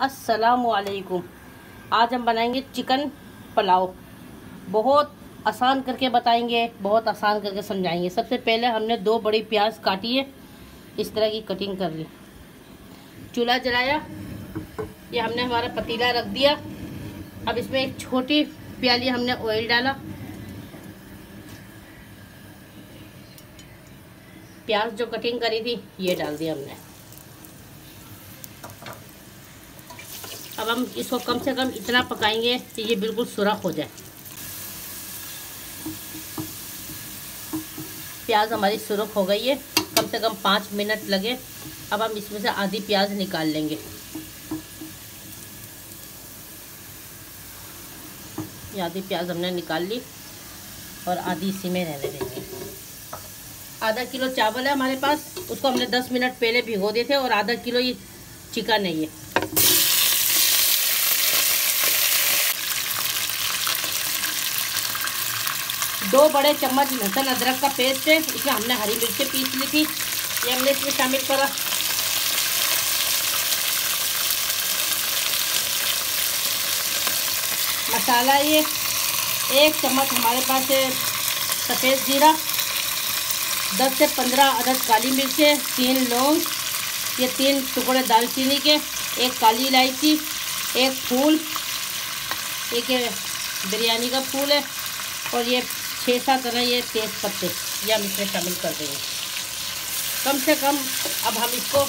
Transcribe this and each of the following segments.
अस्सलाम वालेकुम आज हम बनाएँगे चिकन पुलाव। बहुत आसान करके बताएँगे, बहुत आसान करके समझाएँगे। सबसे पहले हमने दो बड़ी प्याज काटी है, इस तरह की कटिंग कर ली। चूल्हा जलाया, ये हमने हमारा पतीला रख दिया। अब इसमें एक छोटी प्याली हमने ऑयल डाला। प्याज जो कटिंग करी थी, ये डाल दिया हमने। अब हम इसको कम से कम इतना पकाएँगे कि ये बिल्कुल सुरख हो जाए। प्याज हमारी सुरख हो गई है, कम से कम पाँच मिनट लगे। अब हम इसमें से आधी प्याज निकाल लेंगे। आधी प्याज हमने निकाल ली और आधी इसी में रहने देंगे। आधा किलो चावल है हमारे पास, उसको हमने 10 मिनट पहले भिगो दिए थे और आधा किलो ये चिकन है ये। दो बड़े चम्मच लहसुन अदरक का पेस्ट है इसमें हमने हरी मिर्चें पीस ली थी। ये हमने इसमें शामिल करा। मसाला ये एक चम्मच हमारे पास है सफ़ेद जीरा, दस से पंद्रह अदद काली मिर्चें तीन लौंग, ये तीन टुकड़े दालचीनी के, एक काली इलायची, एक फूल, एक बिरयानी का फूल है, और ये छः सात तरह ये तेज़ पत्ते ये हम इसमें शामिल कर देंगे। कम से कम, अब हम इसको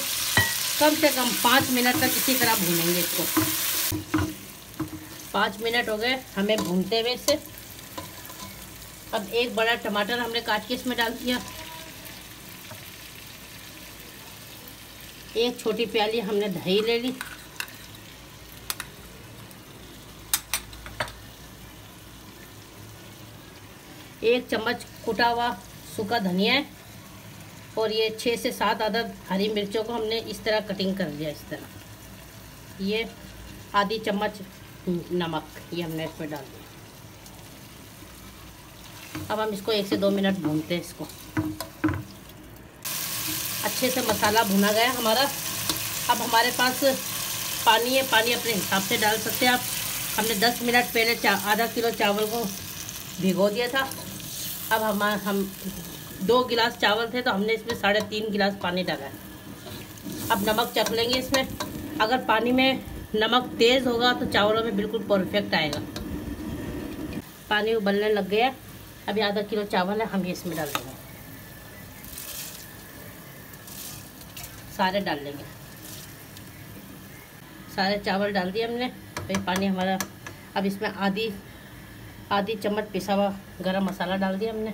कम से कम पाँच मिनट तक इसी तरह भूनेंगे इसको। पाँच मिनट हो गए हमें भूनते हुए से अब एक बड़ा टमाटर हमने काट के इसमें डाल दिया। एक छोटी प्याली हमने दही ले ली। एक चम्मच कुटा हुआ सूखा धनिया और ये छः से सात अदद हरी मिर्चों को हमने इस तरह कटिंग कर लिया इस तरह। ये आधी चम्मच नमक ये हमने इसमें डाल दिया। अब हम इसको एक से दो मिनट भूनते हैं इसको। अच्छे से मसाला भुना गया हमारा। अब हमारे पास पानी है, पानी अपने हिसाब से डाल सकते हैं आप। हमने 10 मिनट पहले आधा किलो चावल को भिगो दिया था। अब हम हम दो गिलास चावल थे तो हमने इसमें साढ़े तीन गिलास पानी डाला है। अब नमक चख लेंगे इसमें। अगर पानी में नमक तेज़ होगा तो चावलों में बिल्कुल परफेक्ट आएगा। पानी उबलने लग गया। अभी आधा किलो चावल है, हम ये इसमें डाल देंगे। सारे डाल लेंगे। सारे चावल डाल दिए हमने। भाई पानी हमारा, अब इसमें आधी आधी चम्मच पिसा हुआ गरम मसाला डाल दिया हमने।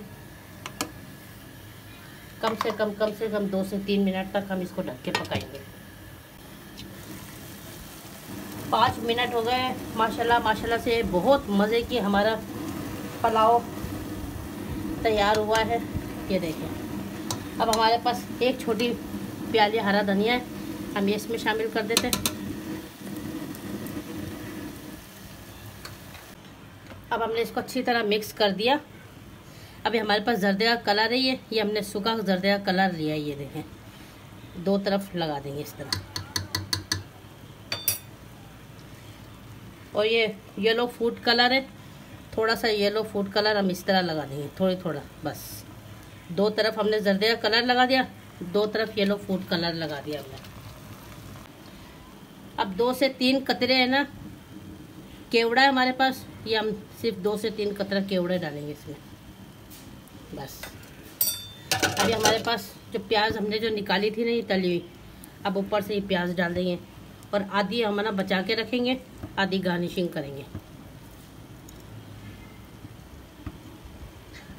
कम से कम कम से कम दो से तीन मिनट तक हम इसको ढक के पकाएँगे। पाँच मिनट हो गए, माशाल्लाह माशाल्लाह से बहुत मज़े की हमारा पुलाव तैयार हुआ है। ये देखें। अब हमारे पास एक छोटी प्याली हरा धनिया है, हम ये इसमें शामिल कर देते हैं। अब हमने इसको अच्छी तरह मिक्स कर दिया। अभी हमारे पास जर्दे का कलर है ये। ये हमने सूखा जर्दे का कलर लिया ये देखें। दो तरफ़ लगा देंगे इस तरह। और ये येलो फ़ूड कलर है। थोड़ा सा येलो फ़ूड कलर हम इस तरह लगा देंगे थोड़ी थोड़ा बस। दो तरफ़ हमने जर्दे का कलर लगा दिया, दो तरफ़ येलो फ़ूड कलर लगा दिया हमने। अब दो से तीन कतरे है ना, केवड़ा है हमारे पास। ये हम सिर्फ़ दो से तीन कतरा केवड़े डालेंगे इसमें। बस। अभी हमारे पास जो प्याज हमने जो निकाली थी ना ये तली हुई, अब ऊपर से ये प्याज डाल देंगे और आधी हम ना बचा के रखेंगे, आधी गार्निशिंग करेंगे।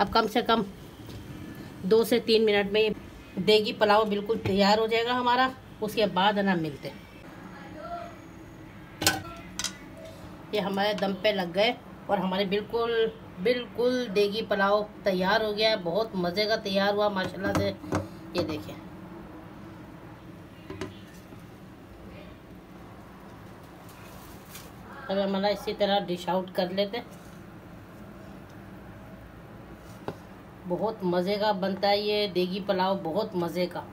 अब कम से कम दो से तीन मिनट में देगी पुलाव बिल्कुल तैयार हो जाएगा हमारा, उसके बाद ना मिलते ये हमारे दम पे लग गए और हमारे बिल्कुल बिल्कुल देगी पुलाव तैयार हो गया बहुत मज़े का तैयार हुआ, माशाल्लाह से। ये देखें अब हमारा इसी तरह डिश आउट कर लेते बहुत मज़े का बनता है ये देगी पुलाव, बहुत मज़े का।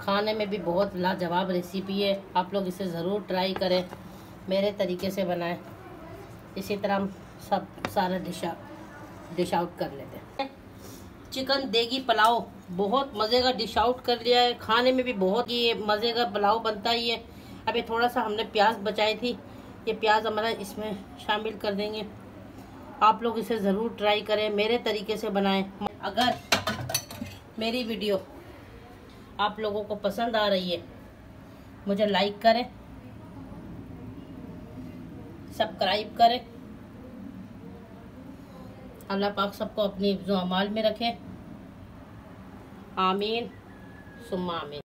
खाने में भी बहुत लाजवाब रेसिपी है। आप लोग इसे ज़रूर ट्राई करें। मेरे तरीके से बनाए। इसी तरह हम सब सारा डिश डिश आउट कर लेते हैं। चिकन देगी पुलाव, बहुत मज़े का डिश आउट कर लिया है। खाने में भी बहुत ही मज़े का पुलाव बनता ही है। अभी थोड़ा सा हमने प्याज बचाई थी। ये प्याज हमारा इसमें शामिल कर देंगे। आप लोग इसे ज़रूर ट्राई करें, मेरे तरीके से बनाएँ। अगर मेरी वीडियो आप लोगों को पसंद आ रही है, मुझे लाइक करें। सब्सक्राइब करें। अल्लाह पाक सबको अपनी अमाल में रखे। आमीन। सुम्मा आमीन।